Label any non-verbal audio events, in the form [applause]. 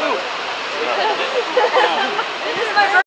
Ooh. [laughs]